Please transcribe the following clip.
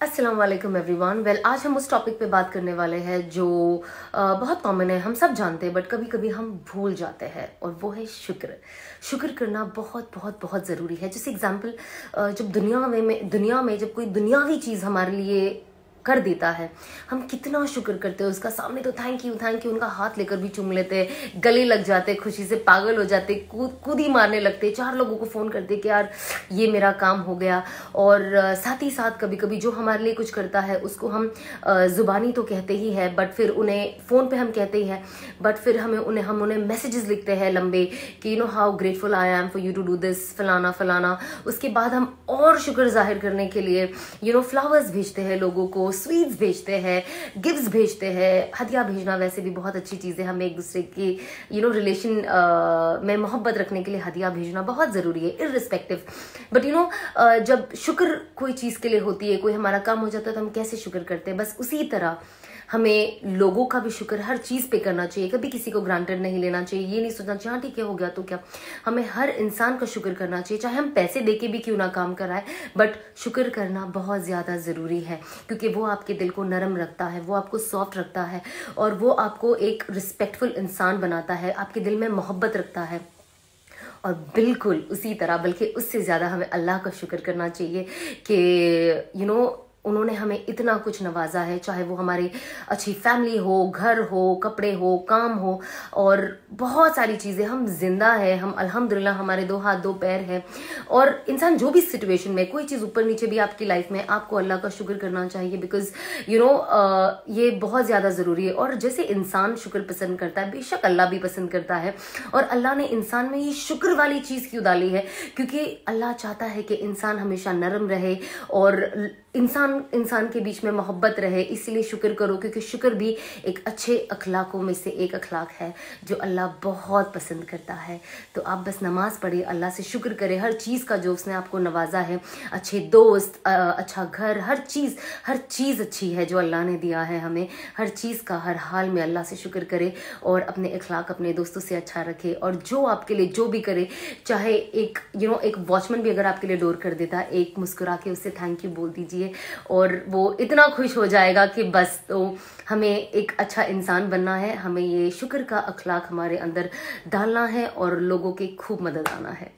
अस्सलाम every one well आज हम उस टॉपिक पे बात करने वाले हैं जो आ, बहुत कॉमन है। हम सब जानते हैं बट कभी कभी हम भूल जाते हैं और वो है शुक्र। शुक्र करना बहुत बहुत बहुत ज़रूरी है। जैसे एग्ज़ाम्पल जब दुनिया में दुनिया में जब कोई दुनियावी चीज़ हमारे लिए कर देता है। हम कितना शुक्र करते हैं, उसका सामने तो थैंक यू थैंक यू उनका हाथ लेकर भी चूम लेते हैं, गले लग जाते खुशी से पागल हो जाते कूद कूद ही मारने लगते चार लोगों को फ़ोन करते कि यार, ये मेरा काम हो गया। और साथ ही साथ कभी कभी जो हमारे लिए कुछ करता है, उसको हम ज़ुबानी तो कहते ही है बट फिर उन्हें फ़ोन पे हम कहते ही हैं। बट फिर हमें उन्हें, हम उन्हें मैसेजेस लिखते हैं लंबे कि you know how grateful I am for you to do this फलाना फलाना। उसके बाद हम और शुक्र ज़ाहिर करने के लिए यू नो फ्लावर्स भेजते हैं लोगों को स्वीट्स भेजते हैं गिफ्ट्स भेजते हैं हदिया भेजना वैसे भी बहुत अच्छी चीज़ है हमें एक दूसरे की यू नो रिलेशन में मोहब्बत रखने के लिए हदिया भेजना बहुत ज़रूरी है इरिस्पेक्टिव बट यू नो जब शुक्र कोई चीज़ के लिए होती है, कोई हमारा काम हो जाता है तो हम कैसे शुक्र करते हैं? बस उसी तरह हमें लोगों का भी शुक्र हर चीज़ पे करना चाहिए, कभी किसी को ग्रांटेड नहीं लेना चाहिए, ये नहीं सोचना चाहिए हाँ ठीक है, हो गया तो क्या? हमें हर इंसान का शुक्र करना चाहिए, चाहे हम पैसे दे के भी क्यों ना काम कराए बट शुक्र करना बहुत ज़्यादा ज़रूरी है, क्योंकि वो आपके दिल को नरम रखता है वो आपको सॉफ्ट रखता है और वो आपको एक रिस्पेक्टफुल इंसान बनाता है आपके दिल में मोहब्बत रखता है। और बिल्कुल उसी तरह बल्कि उससे ज़्यादा हमें अल्लाह का शुक्र करना चाहिए कि यू you नो know, उन्होंने हमें इतना कुछ नवाजा है, चाहे वो हमारी अच्छी फैमिली हो, घर हो, कपड़े हो, काम हो, और बहुत सारी चीज़ें। हम ज़िंदा है, हम अल्हम्दुलिल्लाह हमारे दो हाथ, दो पैर हैं। और इंसान जो भी सिचुएशन में, कोई चीज़ ऊपर नीचे भी आपकी लाइफ में, आपको अल्लाह का शुक्र करना चाहिए बिकॉज़ यू नो ये बहुत ज़्यादा ज़रूरी है। और जैसे इंसान शुक्र पसंद करता है, बेशक अल्लाह भी पसंद करता है। और अल्लाह ने इंसान में ये शुक्र वाली चीज़ क्यों डाली है? क्योंकि अल्लाह चाहता है कि इंसान हमेशा नरम रहे और इंसान इंसान के बीच में मोहब्बत रहे, इसीलिए शुक्र करो, क्योंकि शुक्र भी एक अच्छे अखलाकों में से एक अखलाक है, जो अल्लाह बहुत पसंद करता है। तो आप बस नमाज़ पढ़िए, अल्लाह से शुक्र करें। हर चीज़ का जो उसने आपको नवाजा है, अच्छे दोस्त अच्छा घर, हर चीज़ हर चीज़ अच्छी है जो अल्लाह ने दिया है हमें। हर चीज़ का, हर हाल में अल्लाह से शुक्र करे और अपने अखलाक अपने दोस्तों से अच्छा रखे। और जो आपके लिए, जो भी करे, चाहे एक यू नो एक वॉचमैन भी अगर आपके लिए डोर कर देता, एक मुस्कुरा के उससे थैंक यू बोल दीजिए। और वो इतना खुश हो जाएगा कि बस तो हमें एक अच्छा इंसान बनना है, हमें ये शुक्र का अखलाक हमारे अंदर डालना है और लोगों की खूब मदद आना है।